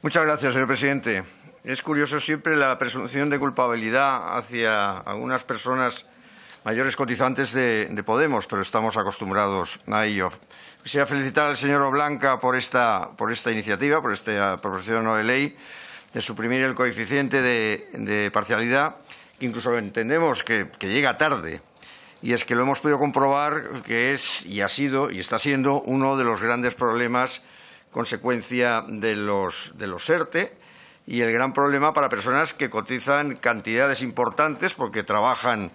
Muchas gracias, señor presidente. Es curioso siempre la presunción de culpabilidad hacia algunas personas mayores cotizantes de, de, Podemos, pero estamos acostumbrados a ello. Quisiera felicitar al señor Blanca por esta, por esta iniciativa, por esta proposición de ley, de suprimir el coeficiente de, de parcialidad, que incluso entendemos que, que llega tarde. Y es que lo hemos podido comprobar que es y ha sido y está siendo uno de los grandes problemas consecuencia de los, de los ERTE y el gran problema para personas que cotizan cantidades importantes porque trabajan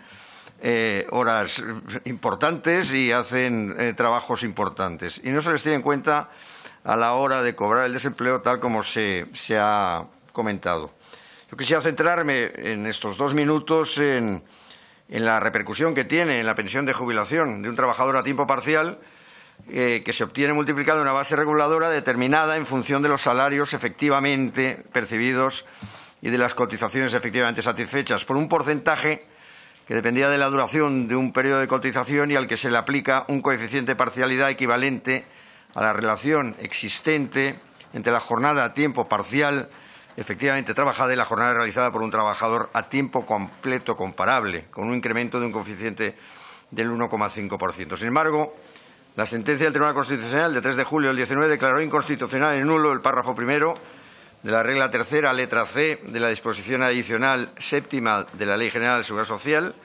eh, horas importantes y hacen eh, trabajos importantes. Y no se les tiene en cuenta a la hora de cobrar el desempleo tal como se, se ha comentado. Yo quisiera centrarme en estos dos minutos en, en la repercusión que tiene en la pensión de jubilación de un trabajador a tiempo parcial eh, que se obtiene multiplicado una base reguladora determinada en función de los salarios efectivamente percibidos y de las cotizaciones efectivamente satisfechas por un porcentaje que dependía de la duración de un periodo de cotización y al que se le aplica un coeficiente de parcialidad equivalente a la relación existente entre la jornada a tiempo parcial efectivamente trabajada y la jornada realizada por un trabajador a tiempo completo comparable, con un incremento de un coeficiente del 1,5%. Sin embargo, la sentencia del Tribunal Constitucional de 3 de julio del 19 declaró inconstitucional en nulo el párrafo primero de la regla tercera, letra C, de la disposición adicional séptima de la Ley General de Seguridad Social,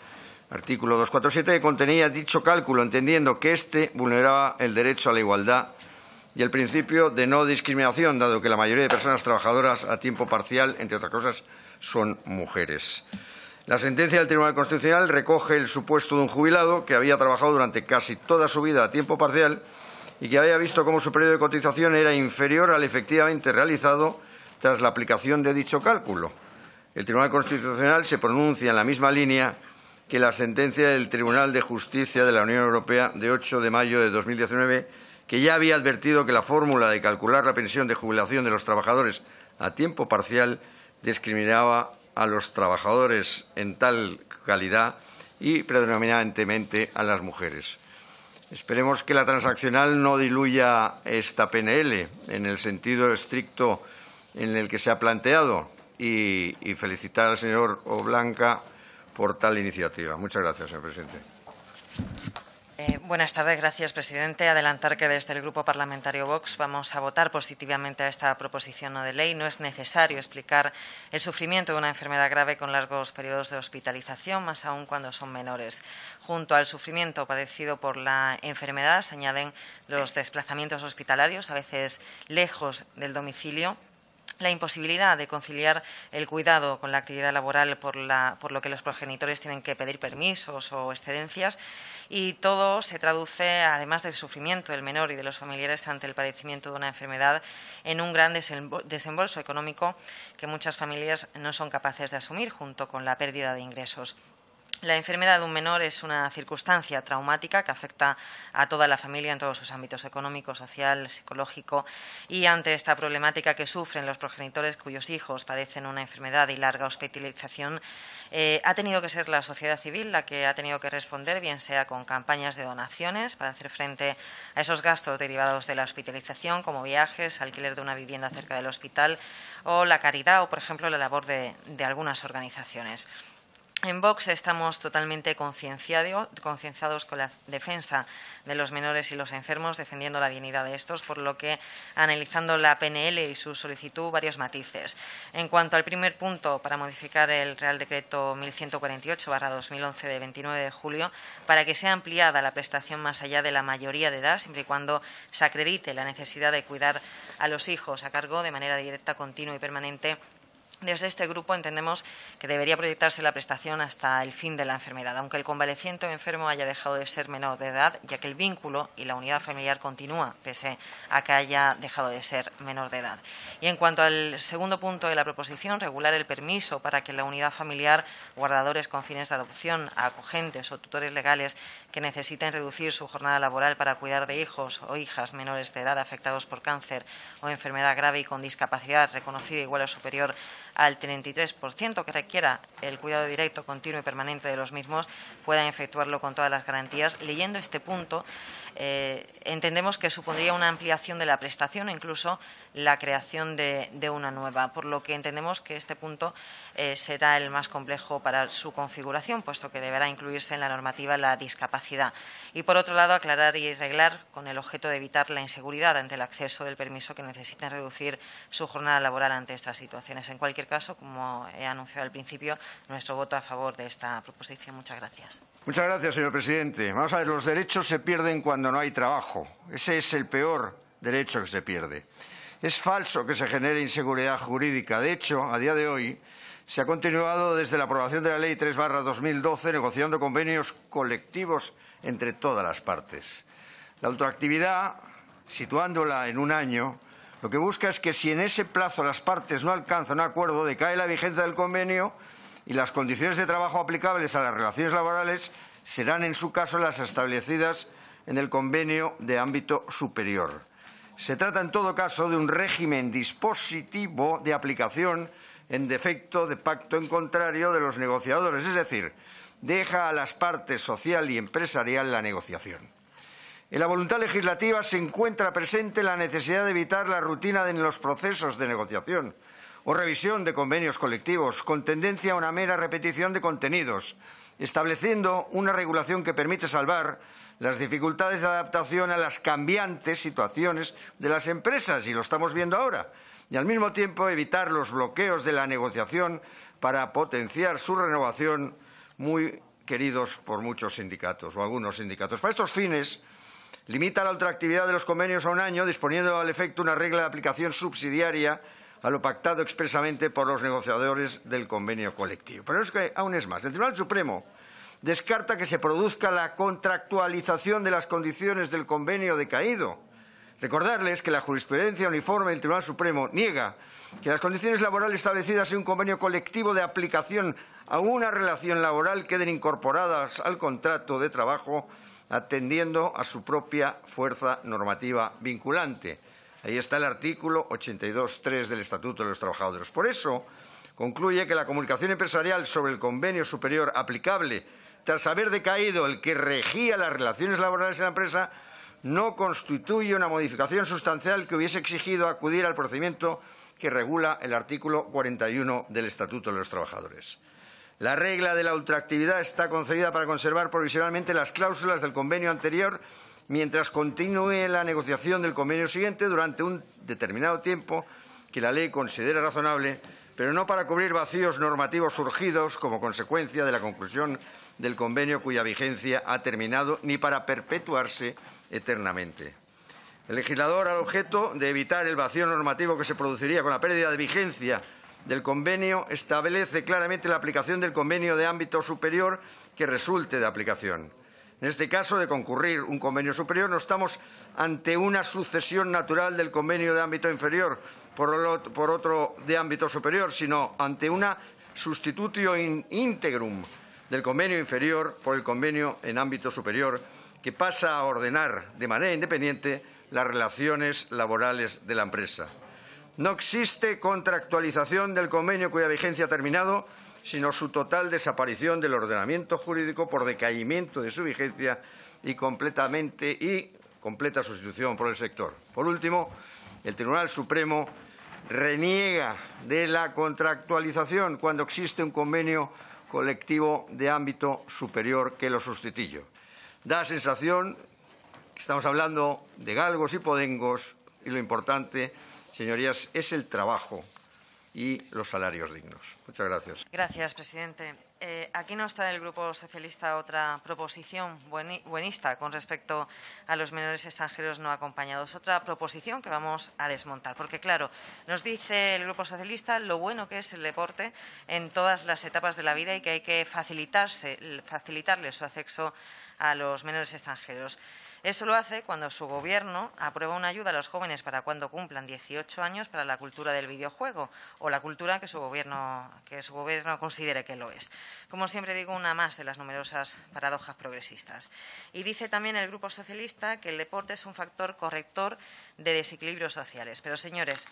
artículo 247, que contenía dicho cálculo, entendiendo que éste vulneraba el derecho a la igualdad y el principio de no discriminación, dado que la mayoría de personas trabajadoras a tiempo parcial, entre otras cosas, son mujeres. La sentencia del Tribunal Constitucional recoge el supuesto de un jubilado que había trabajado durante casi toda su vida a tiempo parcial y que había visto cómo su periodo de cotización era inferior al efectivamente realizado tras la aplicación de dicho cálculo. El Tribunal Constitucional se pronuncia en la misma línea que la sentencia del Tribunal de Justicia de la Unión Europea de 8 de mayo de 2019, que ya había advertido que la fórmula de calcular la pensión de jubilación de los trabajadores a tiempo parcial discriminaba a los trabajadores en tal calidad y predominantemente a las mujeres. Esperemos que la transaccional no diluya esta PNL en el sentido estricto en el que se ha planteado y, y felicitar al señor Oblanca por tal iniciativa. Muchas gracias, señor presidente. Eh, buenas tardes, gracias, presidente. Adelantar que desde el Grupo Parlamentario Vox vamos a votar positivamente a esta proposición no de ley. No es necesario explicar el sufrimiento de una enfermedad grave con largos periodos de hospitalización, más aún cuando son menores. Junto al sufrimiento padecido por la enfermedad se añaden los desplazamientos hospitalarios, a veces lejos del domicilio la imposibilidad de conciliar el cuidado con la actividad laboral por, la, por, lo que los progenitores tienen que pedir permisos o excedencias y todo se traduce, además del sufrimiento del menor y de los familiares ante el padecimiento de una enfermedad, en un gran desembolso económico que muchas familias no son capaces de asumir junto con la pérdida de ingresos. La enfermedad de un menor es una circunstancia traumática que afecta a toda la familia en todos sus ámbitos económico, social, psicológico y ante esta problemática que sufren los progenitores cuyos hijos padecen una enfermedad y larga hospitalización, eh, ha tenido que ser la sociedad civil la que ha tenido que responder, bien sea con campañas de donaciones para hacer frente a esos gastos derivados de la hospitalización, como viajes, alquiler de una vivienda cerca del hospital o la caridad o, por ejemplo, la labor de algunas organizaciones. En Vox estamos totalmente concienciados con la defensa de los menores y los enfermos, defendiendo la dignidad de estos, por lo que, analizando la PNL y su solicitud, varios matices. En cuanto al primer punto, para modificar el Real Decreto 1148-2011 de 29 de julio, para que sea ampliada la prestación más allá de la mayoría de edad, siempre y cuando se acredite la necesidad de cuidar a los hijos a cargo de manera directa, continua y permanente desde este grupo entendemos que debería proyectarse la prestación hasta el fin de la enfermedad, aunque el convaleciente o enfermo haya dejado de ser menor de edad, ya que el vínculo y la unidad familiar continúa pese a que haya dejado de ser menor de edad. Y en cuanto al segundo punto de la proposición, regular el permiso para que la unidad familiar, guardadores con fines de adopción, acogentes o tutores legales que necesiten reducir su jornada laboral para cuidar de hijos o hijas menores de edad afectados por cáncer o enfermedad grave y con discapacidad reconocida igual o superior al 33% que requiera el cuidado directo, continuo y permanente de los mismos, puedan efectuarlo con todas las garantías. Leyendo este punto, eh, entendemos que supondría una ampliación de la prestación, incluso la creación de, una nueva, por lo que entendemos que este punto eh, será el más complejo para su configuración, puesto que deberá incluirse en la normativa la discapacidad. Y, por otro lado, aclarar y arreglar con el objeto de evitar la inseguridad ante el acceso del permiso que necesiten reducir su jornada laboral ante estas situaciones. En cualquier caso, como he anunciado al principio, nuestro voto a favor de esta proposición. Muchas gracias. Muchas gracias, señor presidente. Vamos a ver, los derechos se pierden cuando no hay trabajo. Ese es el peor derecho que se pierde. Es falso que se genere inseguridad jurídica. De hecho, a día de hoy, se ha continuado desde la aprobación de la Ley 3 2012 negociando convenios colectivos entre todas las partes. La ultraactividad, situándola en un año, lo que busca es que si en ese plazo las partes no alcanzan un acuerdo, decae la vigencia del convenio y las condiciones de trabajo aplicables a las relaciones laborales serán, en su caso, las establecidas en el convenio de ámbito superior. Se trata, en todo caso, de un régimen dispositivo de aplicación en defecto de pacto en contrario de los negociadores, es decir, deja a las partes social y empresarial la negociación. En la voluntad legislativa se encuentra presente la necesidad de evitar la rutina en los procesos de negociación o revisión de convenios colectivos con tendencia a una mera repetición de contenidos, estableciendo una regulación que permite salvar las dificultades de adaptación a las cambiantes situaciones de las empresas, y lo estamos viendo ahora, y al mismo tiempo evitar los bloqueos de la negociación para potenciar su renovación, muy queridos por muchos sindicatos o algunos sindicatos. Para estos fines, limita la ultraactividad de los convenios a un año, disponiendo al efecto una regla de aplicación subsidiaria a lo pactado expresamente por los negociadores del convenio colectivo. Pero es que aún es más. El Tribunal Supremo descarta que se produzca la contractualización de las condiciones del convenio decaído. Recordarles que la jurisprudencia uniforme del Tribunal Supremo niega que las condiciones laborales establecidas en un convenio colectivo de aplicación a una relación laboral queden incorporadas al contrato de trabajo atendiendo a su propia fuerza normativa vinculante. Ahí está el artículo 82.3 del Estatuto de los Trabajadores. Por eso, concluye que la comunicación empresarial sobre el convenio superior aplicable tras haber decaído el que regía las relaciones laborales en la empresa, no constituye una modificación sustancial que hubiese exigido acudir al procedimiento que regula el artículo 41 del Estatuto de los Trabajadores. La regla de la ultraactividad está concebida para conservar provisionalmente las cláusulas del convenio anterior mientras continúe la negociación del convenio siguiente durante un determinado tiempo que la ley considera razonable, pero no para cubrir vacíos normativos surgidos como consecuencia de la conclusión del convenio cuya vigencia ha terminado ni para perpetuarse eternamente. El legislador, al objeto de evitar el vacío normativo que se produciría con la pérdida de vigencia del convenio, establece claramente la aplicación del convenio de ámbito superior que resulte de aplicación. En este caso, de concurrir un convenio superior, no estamos ante una sucesión natural del convenio de ámbito inferior por, otro de ámbito superior, sino ante una sustitutio in integrum del convenio inferior por el convenio en ámbito superior, que pasa a ordenar de manera independiente las relaciones laborales de la empresa. No existe contractualización del convenio cuya vigencia ha terminado, sino su total desaparición del ordenamiento jurídico por decaimiento de su vigencia y completamente y completa sustitución por el sector. Por último, el Tribunal Supremo reniega de la contractualización cuando existe un convenio colectivo de ámbito superior que lo sustituyo. Da sensación que estamos hablando de galgos y podengos y lo importante, señorías, es el trabajo y los salarios dignos. Muchas gracias. Gracias, presidente. Eh, aquí no está el Grupo Socialista otra proposición buenista con respecto a los menores extranjeros no acompañados. Otra proposición que vamos a desmontar. Porque, claro, nos dice el Grupo Socialista lo bueno que es el deporte en todas las etapas de la vida y que hay que facilitarse, facilitarle su acceso a los menores extranjeros. Eso lo hace cuando su Gobierno aprueba una ayuda a los jóvenes para cuando cumplan 18 años para la cultura del videojuego o la cultura que su Gobierno, que su gobierno considere que lo es. Como siempre digo, una más de las numerosas paradojas progresistas. Y dice también el Grupo Socialista que el deporte es un factor corrector de desequilibrios sociales. Pero, señores,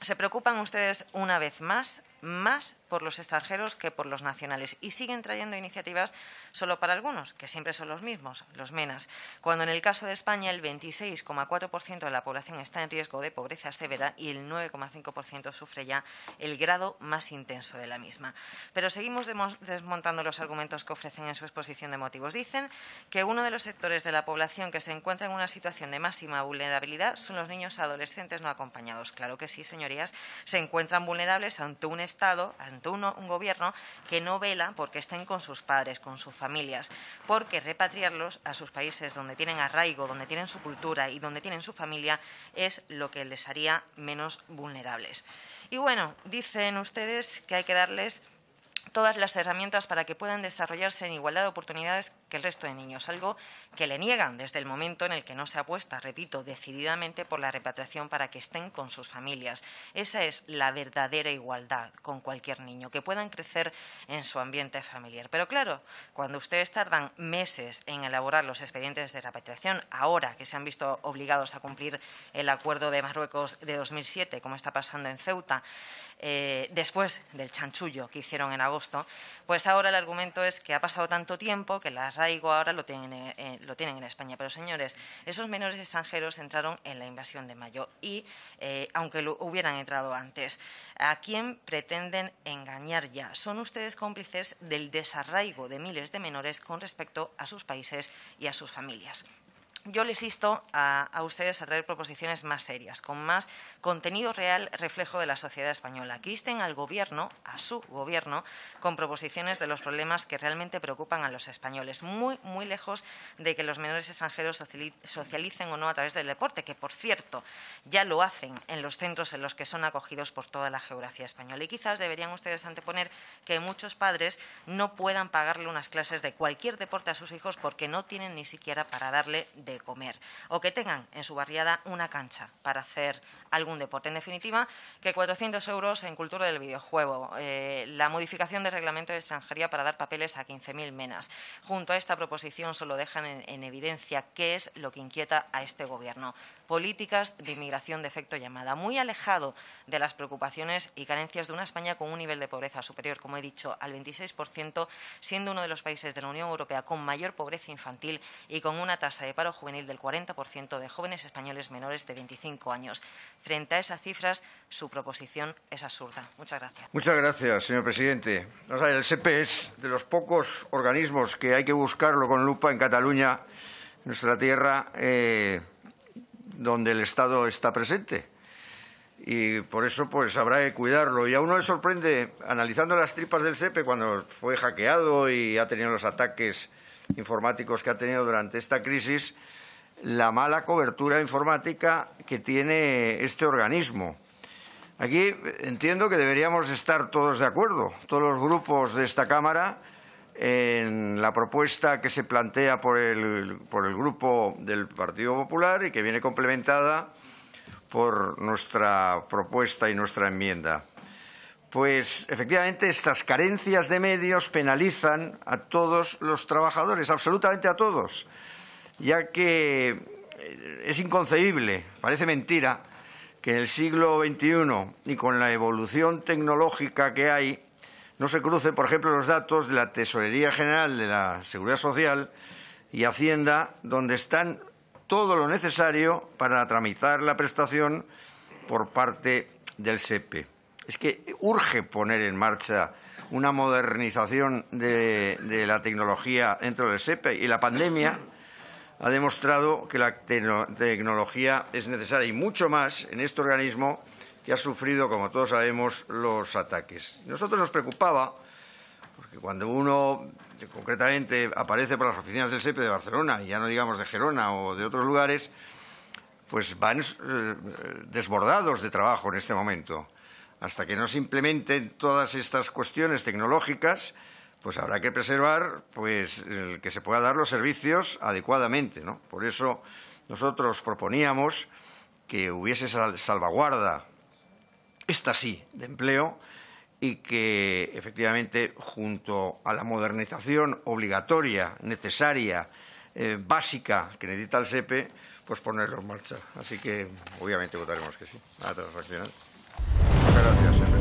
se preocupan ustedes una vez más más por los extranjeros que por los nacionales y siguen trayendo iniciativas solo para algunos, que siempre son los mismos, los menas, cuando en el caso de España el 26,4% de la población está en riesgo de pobreza severa y el 9,5% sufre ya el grado más intenso de la misma. Pero seguimos desmontando los argumentos que ofrecen en su exposición de motivos. Dicen que uno de los sectores de la población que se encuentra en una situación de máxima vulnerabilidad son los niños adolescentes no acompañados. Claro que sí, señorías, se encuentran vulnerables ante un Estado, un gobierno que no vela porque estén con sus padres, con sus familias, porque repatriarlos a sus países donde tienen arraigo, donde tienen su cultura y donde tienen su familia es lo que les haría menos vulnerables. Y bueno, dicen ustedes que hay que darles todas las herramientas para que puedan desarrollarse en igualdad de oportunidades que el resto de niños, algo que le niegan desde el momento en el que no se apuesta, repito, decididamente por la repatriación para que estén con sus familias. Esa es la verdadera igualdad con cualquier niño, que puedan crecer en su ambiente familiar. Pero claro, cuando ustedes tardan meses en elaborar los expedientes de repatriación, ahora que se han visto obligados a cumplir el acuerdo de Marruecos de 2007, como está pasando en Ceuta, eh, después del chanchullo que hicieron en agosto, pues ahora el argumento es que ha pasado tanto tiempo que el arraigo ahora lo tienen, eh, lo tienen en España. Pero señores, esos menores extranjeros entraron en la invasión de mayo y, eh, aunque lo hubieran entrado antes, ¿a quién pretenden engañar ya? Son ustedes cómplices del desarraigo de miles de menores con respecto a sus países y a sus familias yo les insto a, ustedes a traer proposiciones más serias, con más contenido real reflejo de la sociedad española, que insten al Gobierno, a su Gobierno, con proposiciones de los problemas que realmente preocupan a los españoles, muy, muy lejos de que los menores extranjeros socialicen o no a través del deporte, que, por cierto, ya lo hacen en los centros en los que son acogidos por toda la geografía española. Y quizás deberían ustedes anteponer que muchos padres no puedan pagarle unas clases de cualquier deporte a sus hijos porque no tienen ni siquiera para darle de comer o que tengan en su barriada una cancha para hacer algún deporte. En definitiva, que 400 euros en cultura del videojuego, eh, la modificación del reglamento de extranjería para dar papeles a 15.000 menas. Junto a esta proposición solo dejan en, evidencia qué es lo que inquieta a este Gobierno. Políticas de inmigración de efecto llamada, muy alejado de las preocupaciones y carencias de una España con un nivel de pobreza superior, como he dicho, al 26%, siendo uno de los países de la Unión Europea con mayor pobreza infantil y con una tasa de paro juvenil del 40% de jóvenes españoles menores de 25 años. Frente a esas cifras, su proposición es absurda. Muchas gracias. Muchas gracias, señor presidente. el SEPE es de los pocos organismos que hay que buscarlo con lupa en Cataluña, nuestra tierra, eh, donde el Estado está presente. Y por eso pues habrá que cuidarlo. Y a uno le sorprende, analizando las tripas del SEPE, cuando fue hackeado y ha tenido los ataques informáticos que ha tenido durante esta crisis, la mala cobertura informática que tiene este organismo. Aquí entiendo que deberíamos estar todos de acuerdo, todos los grupos de esta Cámara, en la propuesta que se plantea por el, por el Grupo del Partido Popular y que viene complementada por nuestra propuesta y nuestra enmienda. Pues efectivamente estas carencias de medios penalizan a todos los trabajadores, absolutamente a todos ya que eh, es inconcebible, parece mentira, que en el siglo XXI y con la evolución tecnológica que hay, no se crucen, por ejemplo, los datos de la Tesorería General de la Seguridad Social y Hacienda, donde están todo lo necesario para tramitar la prestación por parte del SEPE. Es que urge poner en marcha una modernización de, la tecnología dentro del SEPE y la pandemia ha demostrado que la tecnología es necesaria y mucho más en este organismo que ha sufrido, como todos sabemos, los ataques. Nosotros nos preocupaba, porque cuando uno concretamente aparece por las oficinas del SEPE de Barcelona, y ya no digamos de Gerona o de otros lugares, pues van eh, desbordados de trabajo en este momento. Hasta que no se implementen todas estas cuestiones tecnológicas, pues habrá que preservar pues el que se pueda dar los servicios adecuadamente, ¿no? Por eso nosotros proponíamos que hubiese salvaguarda, esta sí, de empleo y que efectivamente junto a la modernización obligatoria, necesaria, eh, básica que necesita el SEPE, pues ponerlo en marcha. Así que obviamente votaremos que sí a. Muchas gracias.